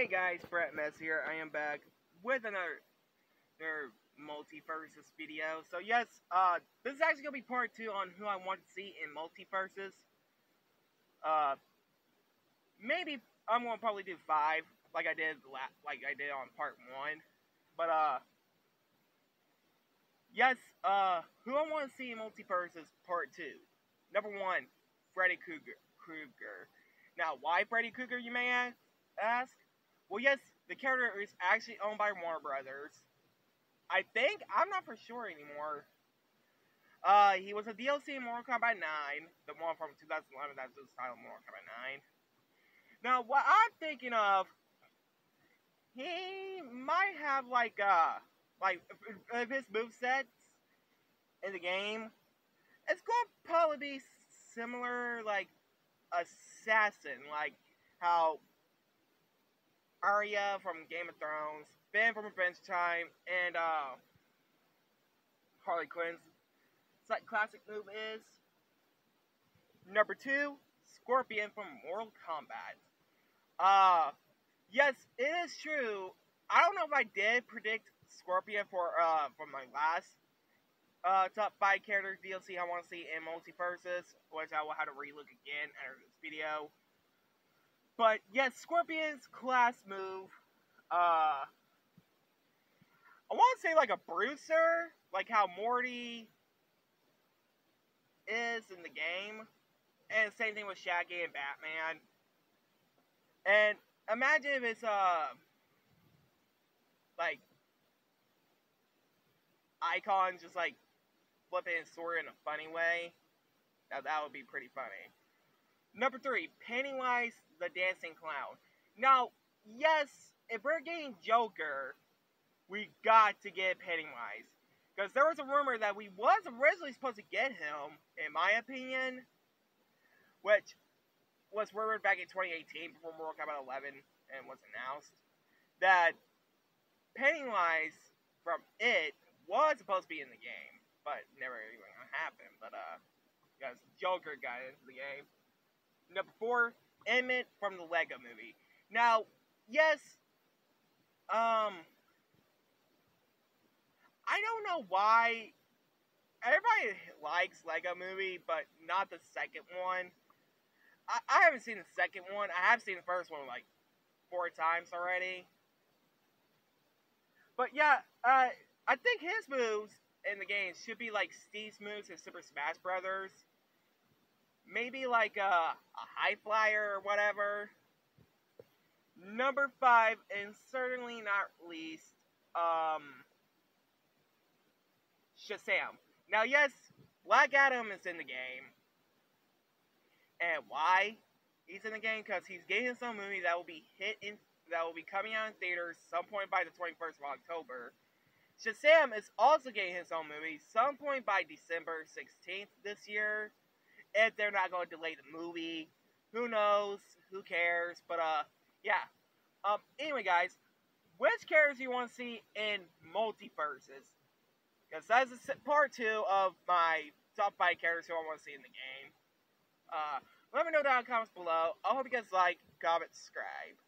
Hey guys, Brett Messer here. I am back with another, another MultiVersus video. So yes, uh, this is actually gonna be part two on who I want to see in MultiVersus. Uh, maybe I'm gonna probably do five, like I did like I did on part one. But uh, yes, uh, who I want to see in MultiVersus part two. Number one, Freddy. Krueger. Now, why Freddy Krueger, you may ask? Well, yes, the character is actually owned by Warner Brothers. I think I'm not for sure anymore. Uh, he was a DLC in Mortal Kombat 9, the one from 2011 that's the title Mortal Kombat 9. Now, what I'm thinking of, he might have like uh, like if his move sets in the game, it's going to probably be similar like assassin, like how Arya from Game of Thrones, Finn from Adventure Time, and uh, Harley Quinn's like classic move is number two, Scorpion from Mortal Kombat. Uh, yes, it is true. I don't know if I did predict Scorpion for uh from my last uh top five character DLC I want to see in MultiVersus, which I will have to relook again after this video. But yes, Scorpion's class move, uh, I want to say like a Bruiser, like how Morty is in the game. And same thing with Shaggy and Batman. And imagine if it's, uh, like, Icon just, like, flipping his sword in a funny way. Now, that would be pretty funny. Number three, Pennywise the Dancing Clown. Now, yes, if we're getting Joker, we got to get Pennywise. Because there was a rumor that we was originally supposed to get him, in my opinion, which was rumored back in 2018 before Mortal Kombat 11 and was announced, that Pennywise from It was supposed to be in the game, but never even gonna. But uh, because Joker got into the game. Number four, Emmett from the Lego movie. Now, yes, um, I don't know why everybody likes Lego movie, but not the second one. I, I haven't seen the second one. I have seen the first one like four times already. But yeah, uh, I think his moves in the game should be like Steve's moves in Super Smash Brothers maybe like a high flyer or whatever. Number five, and certainly not least, um, Shazam. Now, yes, Black Adam is in the game. And why he's in the game? Because he's getting some movie that will be hit in that will be coming out in theaters some point by the 21st of October. Shazam is also getting his own movie some point by December 16th this year if they're not going to delay the movie. Who knows? Who cares? But uh, yeah. Um. Anyway, guys, which characters do you want to see in MultiVersus? Because that's part two of my top five characters who I want to see in the game. Uh, let me know down in the comments below. I hope you guys like, comment, subscribe.